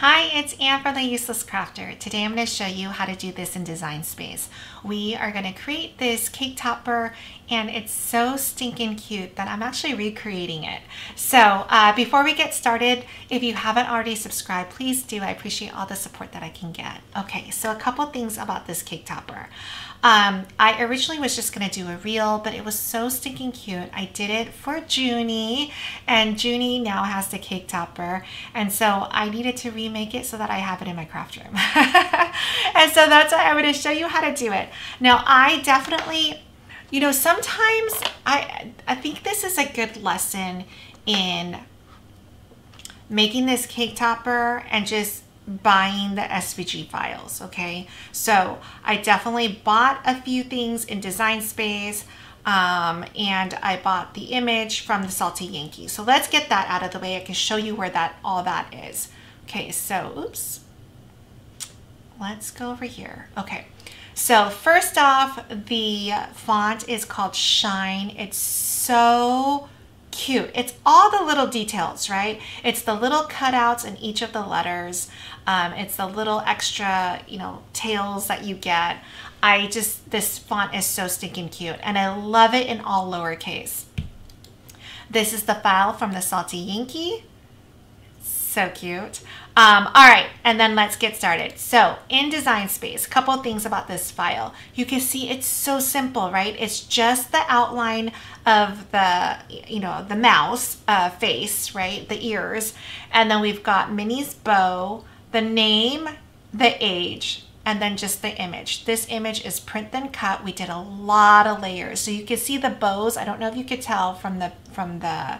Hi, it's Anne from The Useless Crafter. Today I'm going to show you how to do this in Design Space. We are going to create this cake topper and it's so stinking cute that I'm actually recreating it. So uh, before we get started, if you haven't already subscribed, please do. I appreciate all the support that I can get. Okay, so a couple things about this cake topper. Um, I originally was just going to do a reel, but it was so stinking cute. I did it for Junie, and Junie now has the cake topper. And so I needed to remake it so that I have it in my craft room. and so that's why I'm going to show you how to do it. Now, I definitely, you know, sometimes I, I think this is a good lesson in making this cake topper and just buying the SVG files, okay? So I definitely bought a few things in Design Space um, and I bought the image from the Salty Yankee. So let's get that out of the way. I can show you where that all that is. Okay, so oops. Let's go over here. Okay. So first off, the font is called Shine. It's so cute. It's all the little details, right? It's the little cutouts in each of the letters. Um, it's the little extra, you know, tails that you get. I just, this font is so stinking cute and I love it in all lowercase. This is the file from the Salty Yankee. So cute. Um, all right, and then let's get started. So in Design Space, a couple things about this file. You can see it's so simple, right? It's just the outline of the, you know, the mouse uh, face, right? The ears. And then we've got Minnie's bow, the name, the age, and then just the image. This image is print then cut. We did a lot of layers. So you can see the bows. I don't know if you could tell from the from the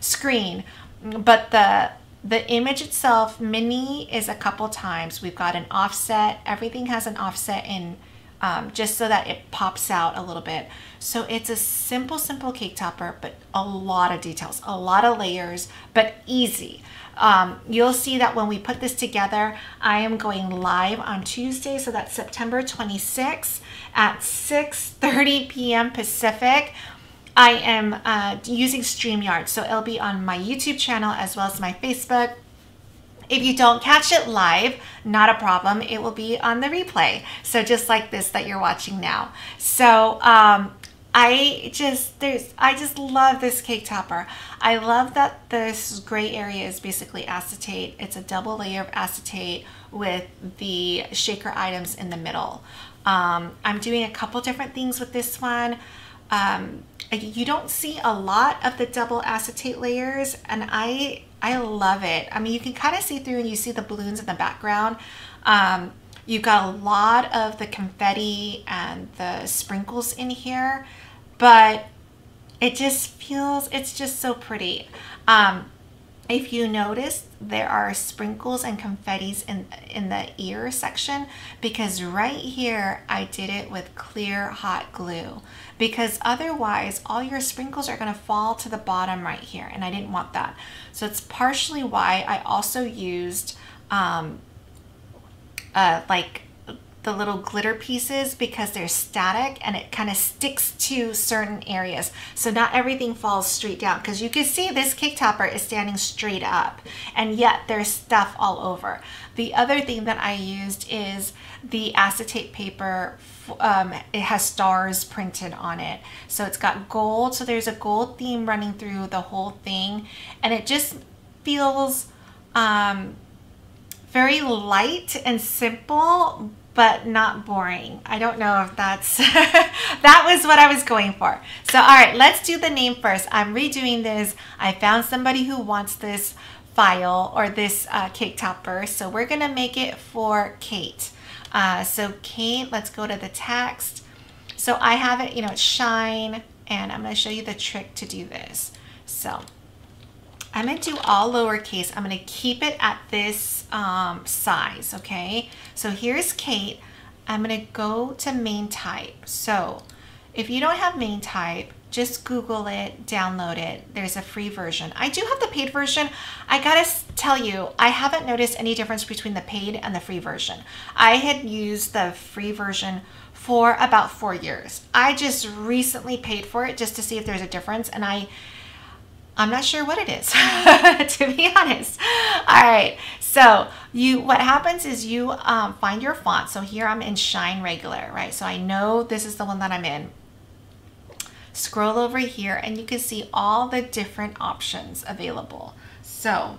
screen, but the the image itself, Minnie is a couple times. We've got an offset. Everything has an offset in um, just so that it pops out a little bit. So it's a simple, simple cake topper, but a lot of details, a lot of layers, but easy. Um, you'll see that when we put this together, I am going live on Tuesday, so that's September 26th at 6.30 p.m. Pacific. I am uh, using StreamYard, so it'll be on my YouTube channel as well as my Facebook. If you don't catch it live, not a problem. It will be on the replay. So just like this that you're watching now. So um, I just there's I just love this cake topper. I love that this gray area is basically acetate. It's a double layer of acetate with the shaker items in the middle. Um, I'm doing a couple different things with this one. Um, you don't see a lot of the double acetate layers and I I love it. I mean you can kind of see through and you see the balloons in the background. Um, You've got a lot of the confetti and the sprinkles in here, but it just feels, it's just so pretty. Um, if you notice, there are sprinkles and confettis in, in the ear section because right here, I did it with clear hot glue because otherwise all your sprinkles are gonna fall to the bottom right here and I didn't want that. So it's partially why I also used um, uh, like the little glitter pieces because they're static and it kind of sticks to certain areas. So not everything falls straight down because you can see this cake topper is standing straight up and yet there's stuff all over. The other thing that I used is the acetate paper. Um, it has stars printed on it. So it's got gold. So there's a gold theme running through the whole thing and it just feels um, very light and simple, but not boring. I don't know if that's, that was what I was going for. So, all right, let's do the name first. I'm redoing this. I found somebody who wants this file or this uh, cake topper. So we're gonna make it for Kate. Uh, so Kate, let's go to the text. So I have it, you know, shine, and I'm gonna show you the trick to do this. So I'm to do all lowercase. I'm to keep it at this um, size, okay? So here's Kate. I'm to go to MainType. So if you don't have MainType, just Google it, download it. There's a free version. I do have the paid version. I gotta tell you, I haven't noticed any difference between the paid and the free version. I had used the free version for about four years. I just recently paid for it just to see if there's a difference and I I'm not sure what it is, to be honest. All right, so you, what happens is you um, find your font. So here I'm in Shine Regular, right? So I know this is the one that I'm in. Scroll over here and you can see all the different options available. So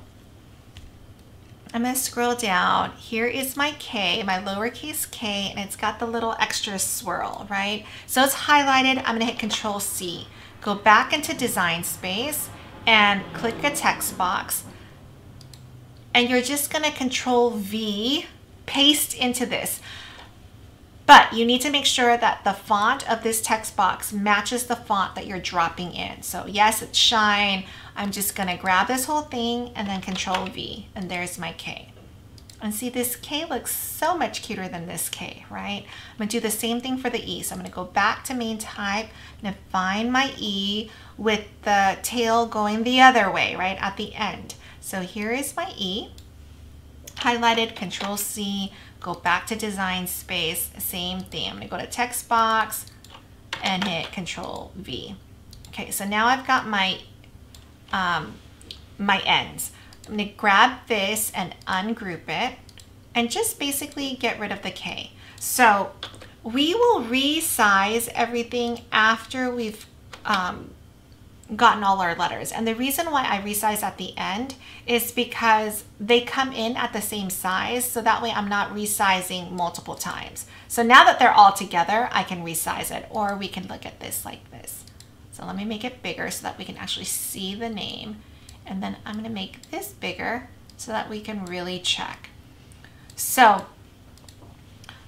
I'm to scroll down. Here is my K, my lowercase k, and it's got the little extra swirl, right? So it's highlighted. I'm to hit Control C. Go back into Design Space and click a text box. And you're just to Control V, paste into this. But you need to make sure that the font of this text box matches the font that you're dropping in. So yes, it's shine. I'm just gonna grab this whole thing and then control V and there's my K. And see this K looks so much cuter than this K, right? I'm gonna do the same thing for the E. So I'm gonna go back to MainType, I'm gonna find my E with the tail going the other way, right, at the end. So here is my E, highlighted, control C, go back to design space, same thing. I'm gonna go to text box and hit control V. Okay, so now I've got my, um, my ends. I'm gonna grab this and ungroup it and just basically get rid of the K. So we will resize everything after we've um, gotten all our letters. And the reason why I resize at the end is because they come in at the same size. So that way I'm not resizing multiple times. So now that they're all together, I can resize it or we can look at this like this. So let me make it bigger so that we can actually see the name. And then I'm gonna make this bigger so that we can really check. So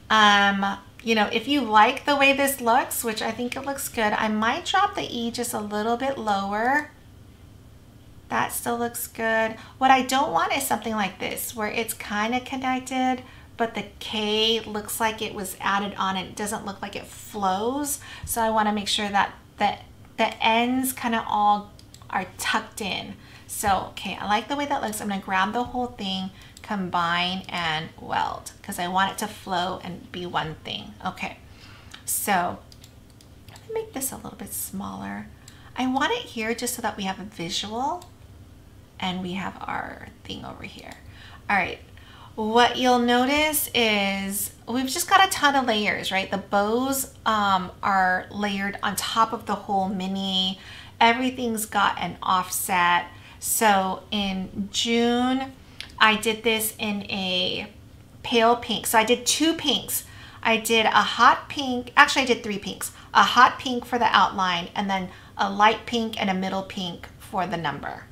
um, you know, if you like the way this looks, which I think it looks good, I might drop the E just a little bit lower. That still looks good. What I don't want is something like this, where it's kind of connected, but the K looks like it was added on. It doesn't look like it flows. So I want to make sure that the, the ends kind of all are tucked in. So, okay, I like the way that looks. I'm to grab the whole thing, combine and weld because I want it to flow and be one thing. Okay, so make this a little bit smaller. I want it here just so that we have a visual and we have our thing over here. All right, what you'll notice is we've just got a ton of layers, right? The bows um, are layered on top of the whole Minnie. Everything's got an offset. So in June, I did this in a pale pink. So I did two pinks. I did a hot pink, actually I did three pinks. A hot pink for the outline and then a light pink and a middle pink for the number.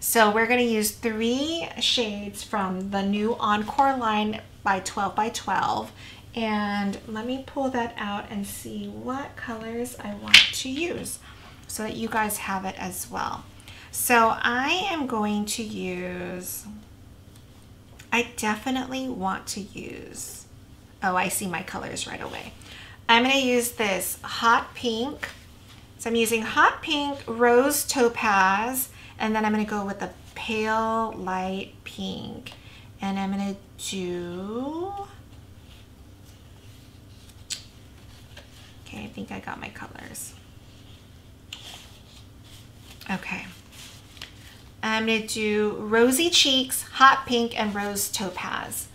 So we're gonna use three shades from the new Encore line by 12 by 12. And let me pull that out and see what colors I want to use so that you guys have it as well. So I am going to use I definitely want to use, oh, I see my colors right away. I'm going to use this hot pink. So I'm using hot pink, rose topaz, and then I'm going to go with a pale light pink. And I'm going to do, okay, I think I got my colors. Okay. I'm going to do Rosy Cheeks, Hot Pink, and Rose Topaz.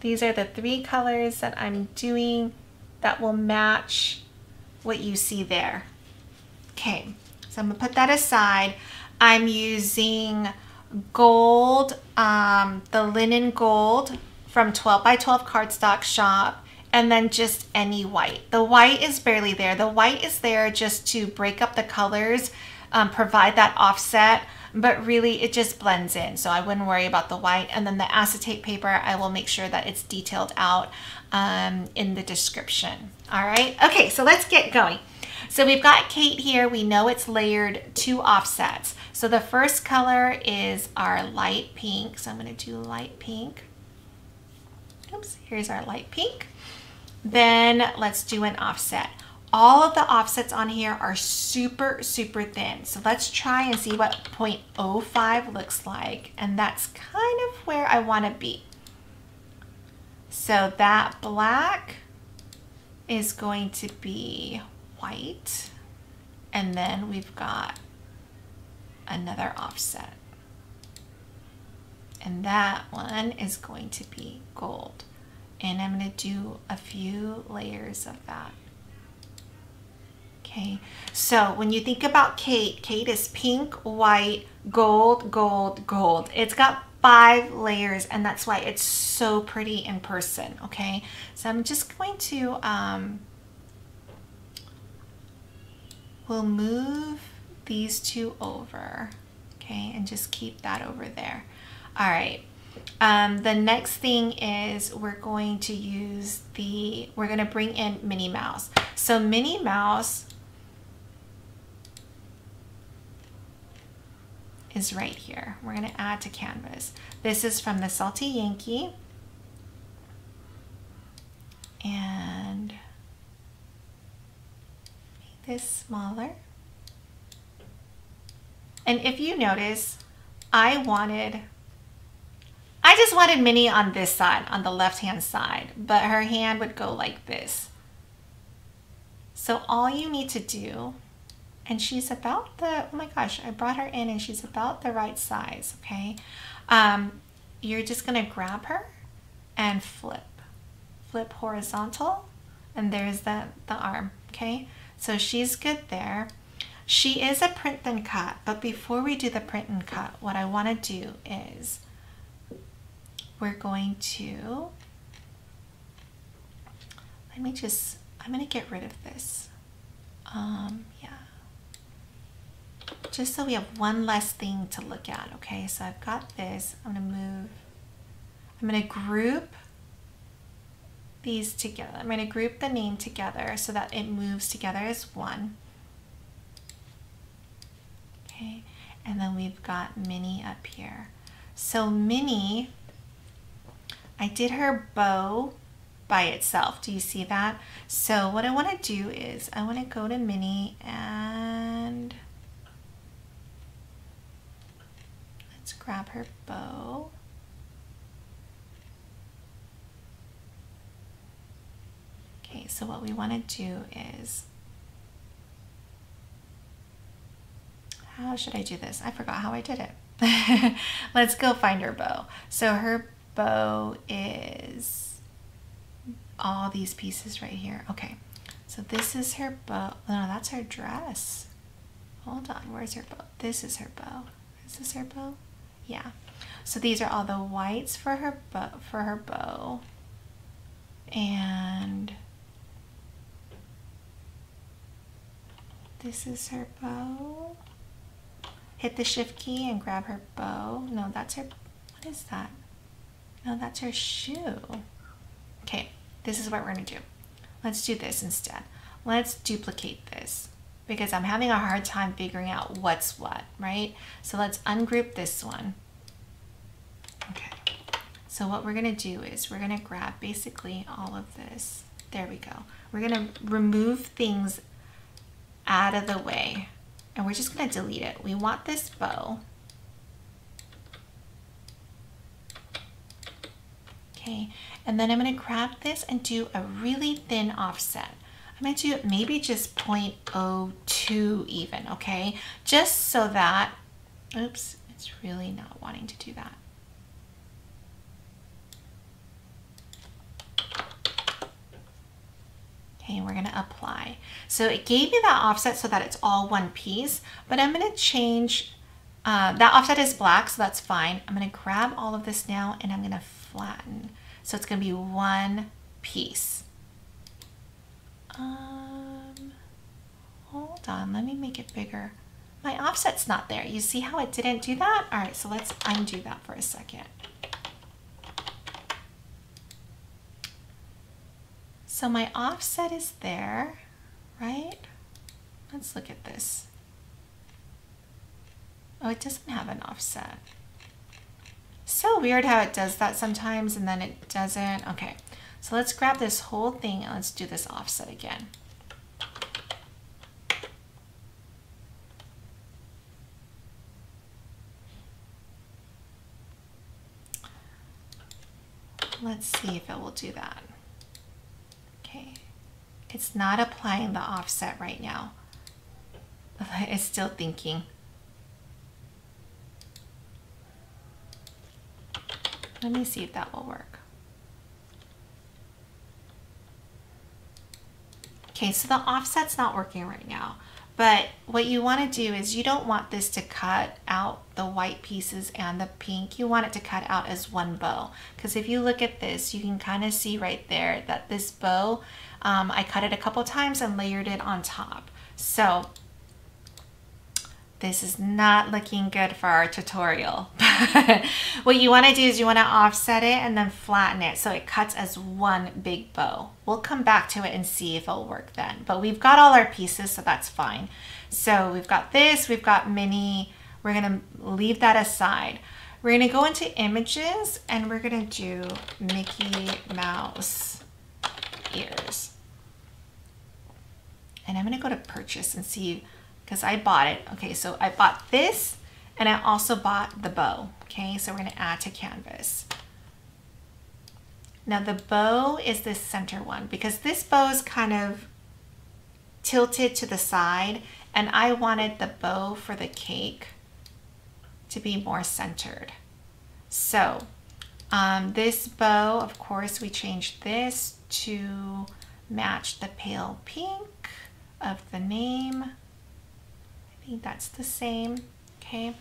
These are the three colors that I'm doing that will match what you see there. Okay, so I'm going to put that aside. I'm using gold, um, the linen gold from 12 by 12 cardstock shop and then just any white. The white is barely there. The white is there just to break up the colors, um, provide that offset but really it just blends in. So I wouldn't worry about the white. And then the acetate paper, I will make sure that it's detailed out um, in the description. All right, okay, so let's get going. So we've got Kate here. We know it's layered two offsets. So the first color is our light pink. So I'm gonna do light pink. Oops, here's our light pink. Then let's do an offset all of the offsets on here are super, super thin. So let's try and see what 0.05 looks like. And that's kind of where I want to be. So that black is going to be white. And then we've got another offset. And that one is going to be gold. And I'm going to do a few layers of that. Okay, so when you think about Kate, Kate is pink, white, gold, gold, gold. It's got five layers and that's why it's so pretty in person, okay? So I'm just going to, um, we'll move these two over, okay? And just keep that over there. All right, um, the next thing is we're going to use the, we're going to bring in Minnie Mouse. So Minnie Mouse is right here. We're going to add to canvas. This is from the Salty Yankee. And make this smaller. And if you notice, I wanted I just wanted Minnie on this side, on the left-hand side, but her hand would go like this. So all you need to do, and she's about the, oh my gosh, I brought her in and she's about the right size, okay? Um, you're just gonna grab her and flip. Flip horizontal, and there's the, the arm, okay? So she's good there. She is a print and cut, but before we do the print and cut, what I wanna do is we're going to, let me just, I'm to get rid of this. Um, yeah. Just so we have one less thing to look at, okay? So I've got this, I'm to move, I'm to group these together. I'm to group the name together so that it moves together as one. Okay, and then we've got Minnie up here. So Minnie I did her bow by itself. Do you see that? So what I want to do is I want to go to Minnie and let's grab her bow. Okay, so what we want to do is, how should I do this? I forgot how I did it. Let's go find her bow. So her bow is all these pieces right here. Okay, so this is her bow. No, that's her dress. Hold on, where's her bow? This is her bow. Is this her bow? Yeah. So these are all the whites for her bow. For her bow, and this is her bow. Hit the shift key and grab her bow. No, that's her. What is that? No, that's her shoe. Okay, this is what we're gonna do. Let's do this instead. Let's duplicate this because I'm having a hard time figuring out what's what, right? So let's ungroup this one. Okay, so what we're gonna do is we're gonna grab basically all of this. There we go. We're gonna remove things out of the way and we're just gonna delete it. We want this bow okay? And then I'm gonna grab this and do a really thin offset. I'm gonna do maybe just 0.02 even, okay? Just so that, oops, it's really not wanting to do that. Okay, we're gonna apply. So it gave me that offset so that it's all one piece, but I'm gonna change, uh, that offset is black, so that's fine. I'm gonna grab all of this now and I'm gonna flatten. So it's going to be one piece. Um, hold on, let me make it bigger. My offset's not there. You see how it didn't do that? All right, so let's undo that for a second. So my offset is there, right? Let's look at this. Oh, it doesn't have an offset. So weird how it does that sometimes and then it doesn't. Okay, so let's grab this whole thing and let's do this offset again. Let's see if it will do that. Okay, it's not applying the offset right now. It's still thinking. Let me see if that will work. Okay, so the offset's not working right now. But what you want to do is you don't want this to cut out the white pieces and the pink. You want it to cut out as one bow. Because if you look at this, you can kind of see right there that this bow, um, I cut it a couple times and layered it on top. So this is not looking good for our tutorial. what you want to do is you want to offset it and then flatten it so it cuts as one big bow. We'll come back to it and see if it'll work then. But we've got all our pieces, so that's fine. So we've got this, we've got Minnie. We're going to leave that aside. We're going to go into images and we're going to do Mickey Mouse ears. And I'm going to go to purchase and see because I bought it. Okay, so I bought this and I also bought the bow. Okay, so we're gonna add to canvas. Now the bow is this center one because this bow is kind of tilted to the side and I wanted the bow for the cake to be more centered. So um, this bow, of course, we changed this to match the pale pink of the name I think that's the same, okay?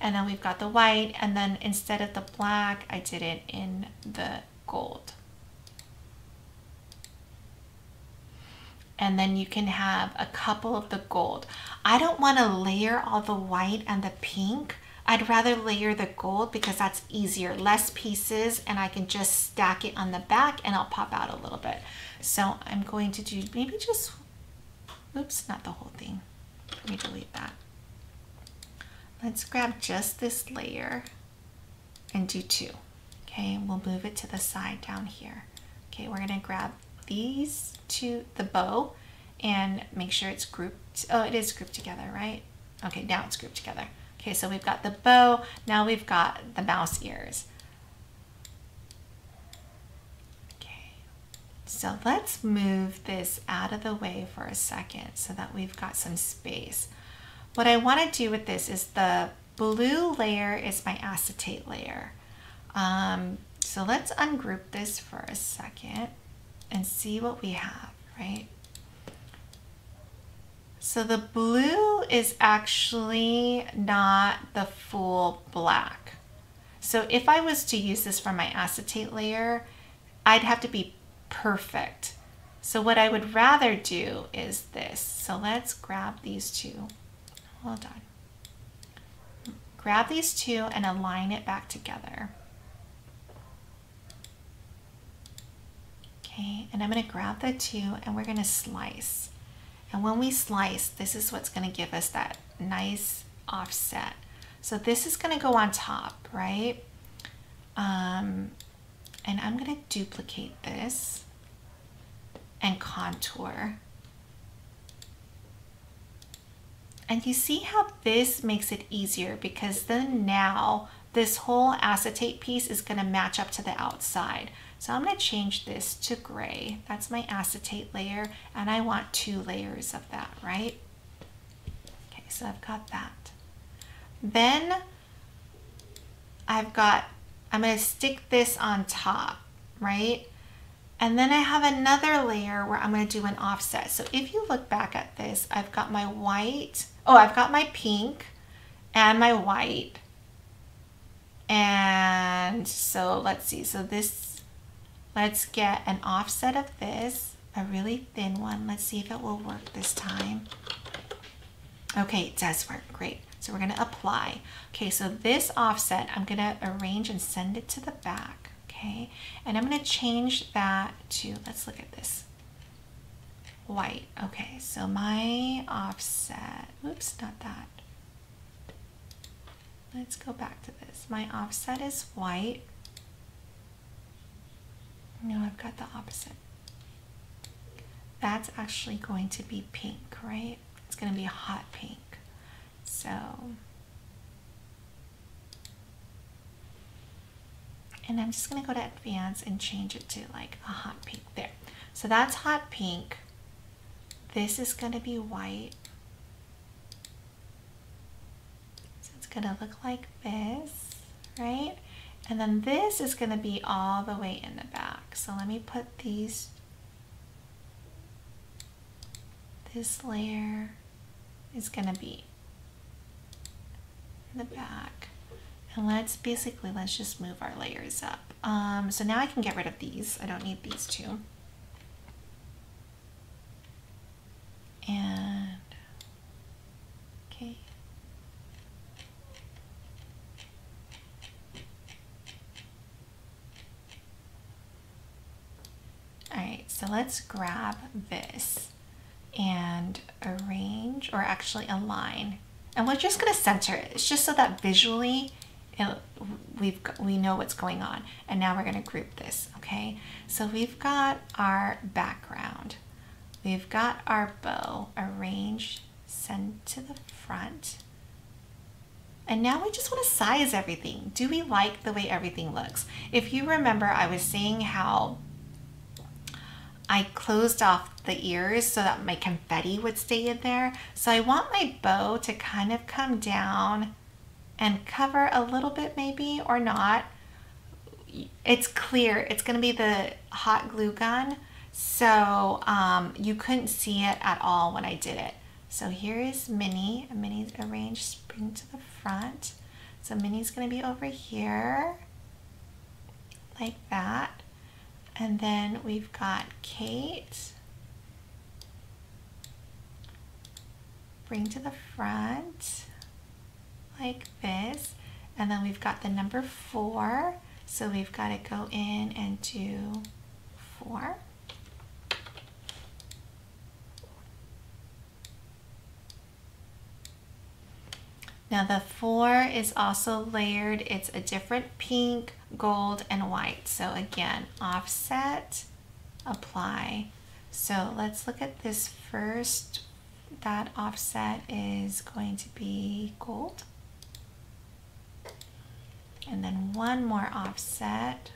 And then we've got the white, and then instead of the black, I did it in the gold. And then you can have a couple of the gold. I don't want to layer all the white and the pink. I'd rather layer the gold because that's easier, less pieces, and I can just stack it on the back and I'll pop out a little bit. So I'm going to do maybe just, oops, not the whole thing. Let me delete that. Let's grab just this layer and do two. Okay, we'll move it to the side down here. Okay, we're gonna grab these two, the bow, and make sure it's grouped. Oh, it is grouped together, right? Okay, now it's grouped together. Okay, so we've got the bow, now we've got the mouse ears. Okay, so let's move this out of the way for a second so that we've got some space. What I want to do with this is the blue layer is my acetate layer. Um, so let's ungroup this for a second and see what we have, right? So the blue is actually not the full black. So if I was to use this for my acetate layer, I'd have to be perfect. So what I would rather do is this. So let's grab these two. Hold on. Grab these two and align it back together. Okay, and I'm going to grab the two and we're going to slice. And when we slice, this is what's going to give us that nice offset. So this is going to go on top, right? Um, and I'm going to duplicate this and contour. And you see how this makes it easier because then now this whole acetate piece is going to match up to the outside. So I'm going to change this to gray. That's my acetate layer and I want two layers of that, right? Okay, so I've got that. Then I've got, I'm going to stick this on top, right? And then I have another layer where I'm going to do an offset. So if you look back at this, I've got my white, oh, I've got my pink and my white. And so let's see, so this, let's get an offset of this, a really thin one. Let's see if it will work this time. Okay, it does work, great. So we're gonna apply. Okay, so this offset, I'm gonna arrange and send it to the back okay? And I'm gonna change that to, let's look at this, white. Okay, so my offset, oops, not that. Let's go back to this. My offset is white. No, I've got the opposite. That's actually going to be pink, right? It's going to be a hot pink. So and I'm just gonna go to advance and change it to like a hot pink there. So that's hot pink. This is gonna be white. So it's gonna look like this, right? And then this is gonna be all the way in the back. So let me put these, this layer is gonna be in the back. And let's basically, let's just move our layers up. Um, so now I can get rid of these. I don't need these two. And, okay. All right, so let's grab this and arrange or actually align. And we're just gonna center it. It's just so that visually it, we've we know what's going on. And now we're gonna group this, okay? So we've got our background. We've got our bow arranged, sent to the front. And now we just want to size everything. Do we like the way everything looks? If you remember, I was saying how I closed off the ears so that my confetti would stay in there. So I want my bow to kind of come down and cover a little bit maybe or not. It's clear. It's going to be the hot glue gun. So um, you couldn't see it at all when I did it. So here is Minnie. Minnie's arranged spring to the front. So Minnie's going to be over here like that. And then we've got Kate. Bring to the front like this. And then we've got the number four. So we've got to go in and do four. Now the four is also layered. It's a different pink, gold, and white. So again, offset, apply. So let's look at this first. That offset is going to be gold. And then one more offset.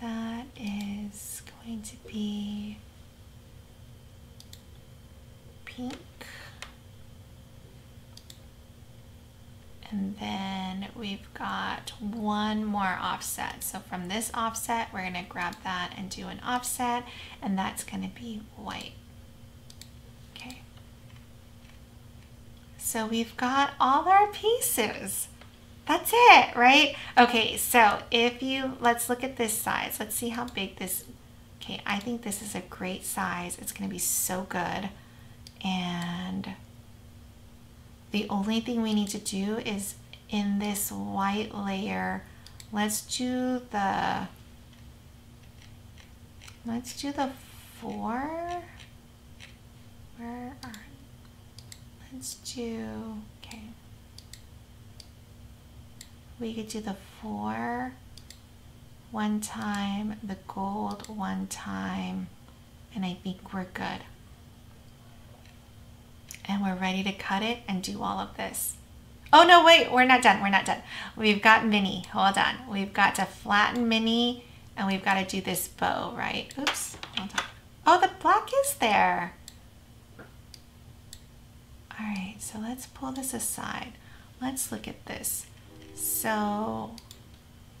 That is going to be pink. And then we've got one more offset. So from this offset, we're gonna grab that and do an offset, and that's gonna be white. Okay. So we've got all our pieces. That's it, right? Okay, so if you, let's look at this size. Let's see how big this, okay, I think this is a great size. It's gonna be so good. And the only thing we need to do is in this white layer, let's do the, let's do the four. Where are, let's do, okay. We could do the four one time, the gold one time, and I think we're good and we're ready to cut it and do all of this. Oh no, wait, we're not done. We're not done. We've got Minnie. Hold on. We've got to flatten Minnie and we've got to do this bow, right? Oops, hold on. Oh, the black is there. All right, so let's pull this aside. Let's look at this. So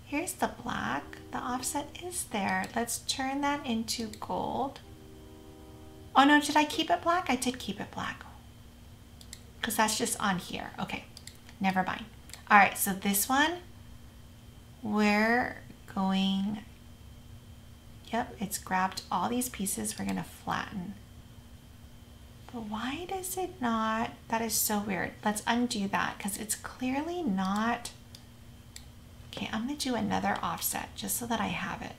here's the black. The offset is there. Let's turn that into gold. Oh no, did I keep it black? I did keep it black because that's just on here. Okay, never mind. All right, so this one, we're going, yep, it's grabbed all these pieces. We're gonna flatten. But why does it not, that is so weird. Let's undo that because it's clearly not, okay, I'm gonna do another offset just so that I have it.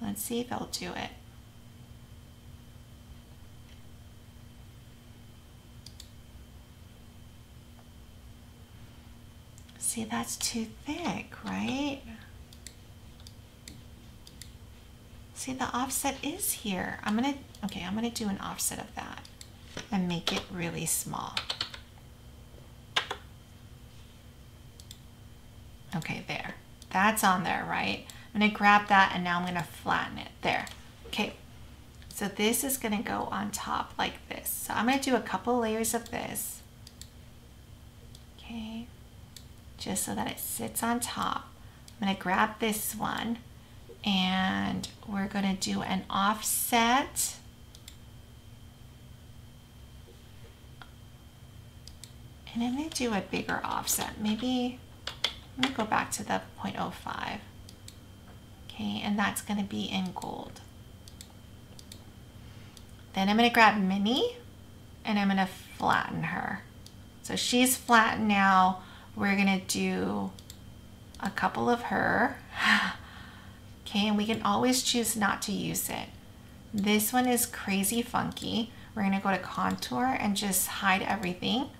Let's see if it'll do it. See, that's too thick, right? See, the offset is here. I'm gonna, okay, I'm gonna do an offset of that and make it really small. Okay, there. That's on there, right? I'm gonna grab that and now I'm gonna flatten it. There. Okay, so this is gonna go on top like this. So I'm gonna do a couple layers of this. Okay. just so that it sits on top. I'm gonna grab this one and we're gonna do an offset. And I'm gonna do a bigger offset. Maybe, let me go back to the 0.05. Okay, and that's gonna be in gold. Then I'm gonna grab Minnie and I'm gonna flatten her. So she's flattened now. We're gonna do a couple of her. Okay, and we can always choose not to use it. This one is crazy funky. We're gonna go to contour and just hide everything.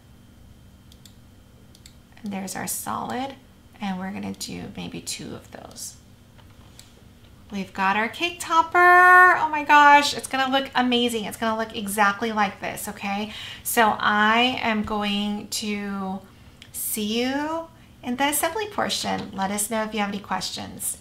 And there's our solid, and we're gonna do maybe two of those. We've got our cake topper. Oh my gosh, it's gonna look amazing. It's gonna look exactly like this, okay? So I am going to see you in the assembly portion. Let us know if you have any questions.